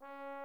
you